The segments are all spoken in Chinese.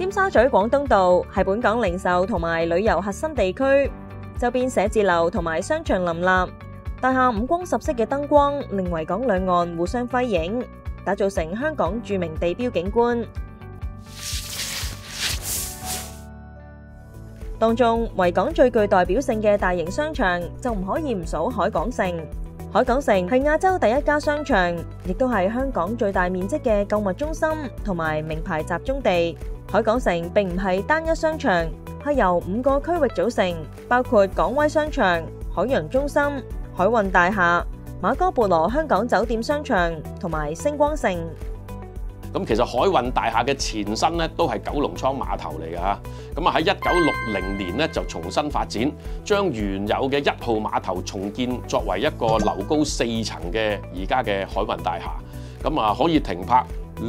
尖沙咀廣東道係本港零售同埋旅遊核心地區，周邊寫字樓同埋商場林立，大廈五光十色嘅燈光令維港兩岸互相辉映，打造成香港著名地標景觀。當中維港最具代表性嘅大型商場就唔可以唔數海港城。海港城系亚洲第一家商场，亦都系香港最大面积嘅购物中心同埋名牌集中地。海港城并唔系单一商场，系由五个区域组成，包括港威商场、海洋中心、海运大厦、马哥布罗香港酒店商场同埋星光城。咁其實海運大廈嘅前身咧都係九龍倉碼頭嚟嘅嚇，咁啊喺一九六零年咧就重新發展，將原有嘅一號碼頭重建作為一個樓高四層嘅而家嘅海運大廈，咁啊可以停泊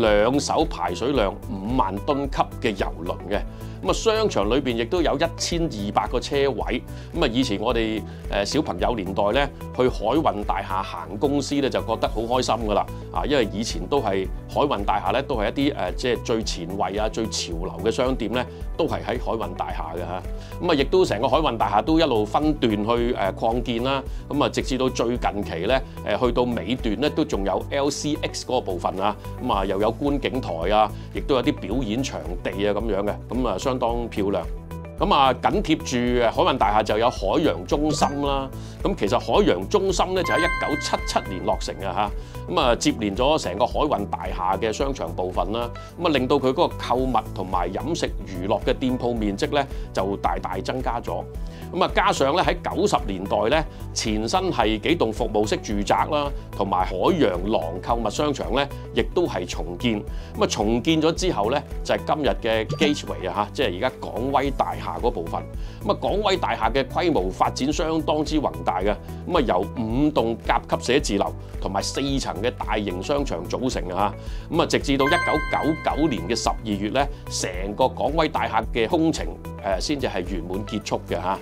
兩艘排水量五萬噸級嘅郵輪嘅。咁啊，商場裏邊亦都有一千二百個車位。咁啊，以前我哋誒小朋友年代咧，去海運大廈行公司咧，就覺得好開心噶啦。啊，因為以前都係海運大廈咧，都係一啲誒即係最前衞啊、最潮流嘅商店咧，都係喺海運大廈嘅嚇。咁啊，亦都成個海運大廈都一路分段去誒擴建啦。咁啊，直至到最近期咧，誒去到尾段咧，都仲有 LCX 嗰個部分啊。咁啊，又有觀景台啊，亦都有啲表演場地啊咁樣嘅。咁啊，相當漂亮。咁啊，緊貼住海運大廈就有海洋中心啦。咁其實海洋中心咧就喺一九七七年落成嘅嚇。咁啊，接連咗成個海運大廈嘅商場部分啦。咁啊，令到佢嗰個購物同埋飲食娛樂嘅店鋪面積咧就大大增加咗。咁啊，加上咧喺九十年代咧，前身係幾棟服務式住宅啦，同埋海洋廊購物商場咧，亦都係重建。咁啊，重建咗之後咧，就係今日嘅 Gateway 啊嚇，即係而家港威大廈嗰部分。咁啊，港威大廈嘅規模發展相當之宏大嘅。咁啊，由五棟甲級寫字樓同埋四層嘅大型商場組成啊。咁啊，直至到一九九九年嘅十二月咧，成個港威大廈嘅工程诶先至係圓滿結束嘅吓。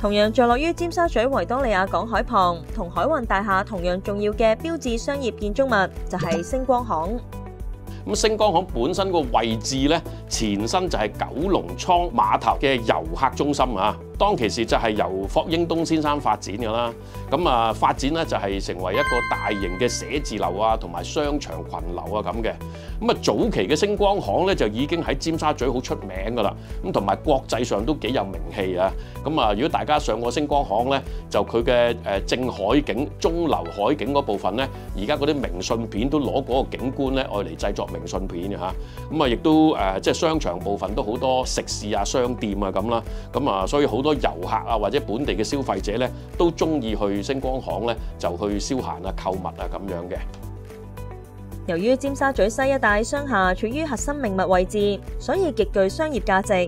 同樣坐落於尖沙咀維多利亞港海旁，同海運大廈同樣重要嘅標誌商業建築物就係星光行。咁星光行本身個位置咧，前身就係九龍倉碼頭嘅遊客中心啊。當其時就係由霍英東先生發展嘅啦。咁啊，發展咧就係成為一個大型嘅寫字樓啊，同埋商場群樓啊咁嘅。咁啊，早期嘅星光行咧就已經喺尖沙咀好出名噶啦。咁同埋國際上都幾有名氣啊。咁啊，如果大家上過星光行咧，就佢嘅誒正海景、中流海景嗰部分咧，而家嗰啲明信片都攞嗰個景觀咧，愛嚟製作明信片嘅嚇。咁啊，亦都誒即係商場部分都好多食肆啊、商店啊咁啦。咁啊，所以好多遊客啊或者本地嘅消費者咧，都中意去星光行咧，就去消閒啊、購物啊咁樣嘅。由於尖沙咀西一帶商廈處於核心命脈位置，所以極具商業價值，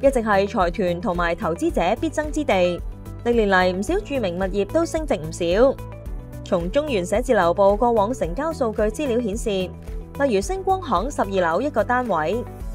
一直係財團同埋投資者必爭之地。歷年嚟唔少著名物業都升值唔少。從中原寫字樓部過往成交數據資料顯示，例如星光行十二樓一個單位，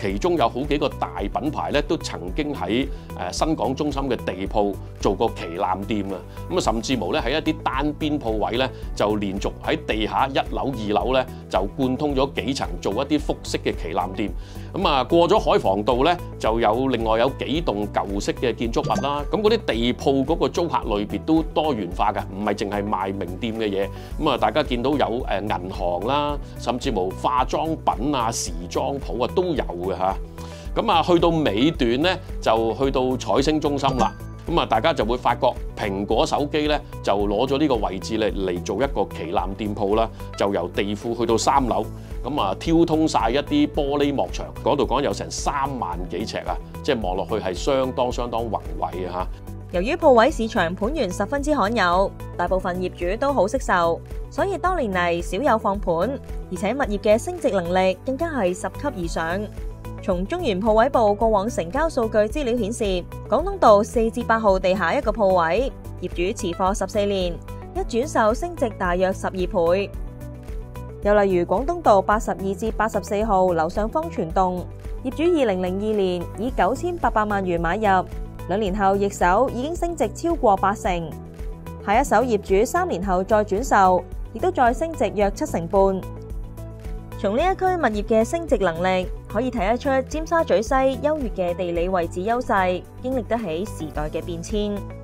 其中有好幾個大品牌咧，都曾經喺誒新港中心嘅地鋪做過旗艦店啊！咁啊，甚至乎咧喺一啲單邊鋪位咧，就連續喺地下一樓、二樓咧，就貫通咗幾層做一啲複式嘅旗艦店。咁啊，過咗海防道咧，就有另外有幾棟舊式嘅建築物啦。咁嗰啲地鋪嗰個租客類別都多元化㗎，唔係淨係賣名店嘅嘢。咁啊，大家見到有誒銀行啦，甚至乎化妝品啊、時裝鋪啊都有嘅嚇。咁啊，去到尾段咧，就去到彩星中心啦。咁啊，大家就會發覺蘋果手機咧就攞咗呢個位置嚟嚟做一個旗艦店鋪啦，就由地庫去到三樓，咁啊挑通晒一啲玻璃幕牆，嗰度講有成三萬幾尺啊，即係望落去係相當相當宏偉啊嚇。由於鋪位市場盤源十分之罕有，大部分業主都好惜售，所以多年嚟少有放盤，而且物業嘅升值能力更加係十級以上。從中原鋪位部過往成交數據資料顯示，廣東道四至八號地下一個鋪位，業主持貨十四年，一轉售升值大約十二倍。又例如廣東道八十二至八十四號樓上方全棟，業主二零零二年以九千八百萬元買入，兩年後易手已經升值超過八成，下一手業主三年後再轉售，亦都再升值約七成半。從呢一區物業嘅升值能力，可以睇得出尖沙咀西优越嘅地理位置优势，经历得起时代嘅变迁。